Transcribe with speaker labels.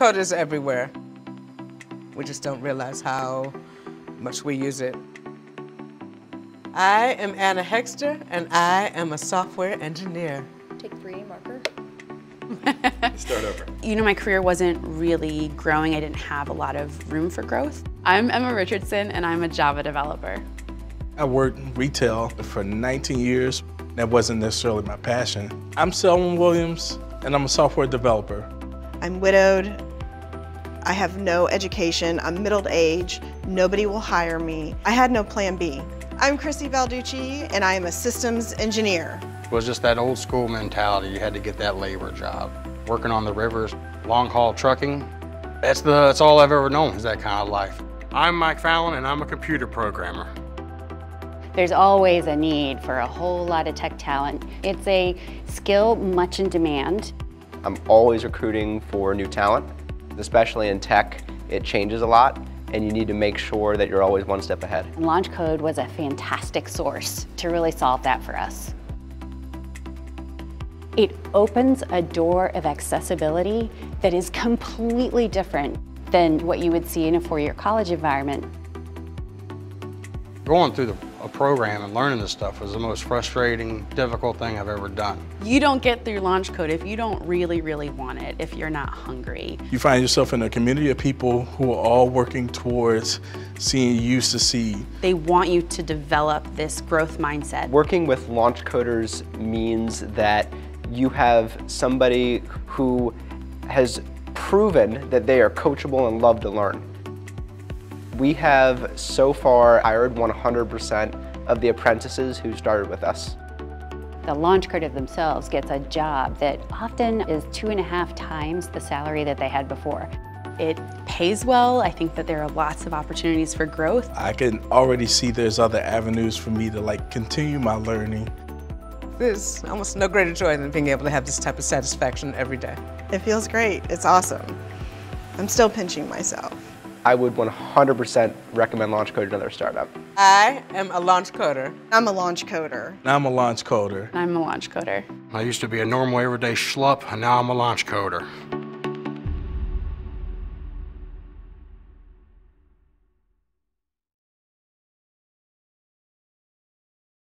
Speaker 1: code is everywhere. We just don't realize how much we use it. I am Anna Hexter, and I am a software engineer.
Speaker 2: Take three, marker.
Speaker 3: Start over.
Speaker 4: You know, my career wasn't really growing. I didn't have a lot of room for growth.
Speaker 5: I'm Emma Richardson, and I'm a Java developer.
Speaker 6: I worked retail for 19 years. That wasn't necessarily my passion. I'm Selwyn Williams, and I'm a software developer.
Speaker 7: I'm widowed. I have no education. I'm middle age. Nobody will hire me. I had no plan B. I'm Chrissy Balducci, and I am a systems engineer.
Speaker 8: It was just that old school mentality. You had to get that labor job. Working on the rivers, long haul trucking, that's, the, that's all I've ever known is that kind of life. I'm Mike Fallon, and I'm a computer programmer.
Speaker 2: There's always a need for a whole lot of tech talent. It's a skill much in demand.
Speaker 9: I'm always recruiting for new talent, especially in tech. It changes a lot and you need to make sure that you're always one step ahead.
Speaker 2: LaunchCode was a fantastic source to really solve that for us. It opens a door of accessibility that is completely different than what you would see in a four-year college environment.
Speaker 8: Going through the, a program and learning this stuff was the most frustrating, difficult thing I've ever done.
Speaker 4: You don't get through LaunchCode if you don't really, really want it, if you're not hungry.
Speaker 6: You find yourself in a community of people who are all working towards seeing you succeed.
Speaker 4: They want you to develop this growth mindset.
Speaker 9: Working with launch coders means that you have somebody who has proven that they are coachable and love to learn. We have so far hired 100% of the apprentices who started with us.
Speaker 2: The launch coder themselves gets a job that often is two and a half times the salary that they had before.
Speaker 4: It pays well. I think that there are lots of opportunities for growth.
Speaker 6: I can already see there's other avenues for me to like continue my learning.
Speaker 1: There's almost no greater joy than being able to have this type of satisfaction every day.
Speaker 7: It feels great. It's awesome. I'm still pinching myself.
Speaker 9: I would 100% recommend LaunchCode to another startup.
Speaker 1: I am a launch coder.
Speaker 7: I'm a launch coder.
Speaker 6: I'm a launch coder.
Speaker 5: I'm a launch coder.
Speaker 8: I used to be a normal everyday schlup, and now I'm a launch coder.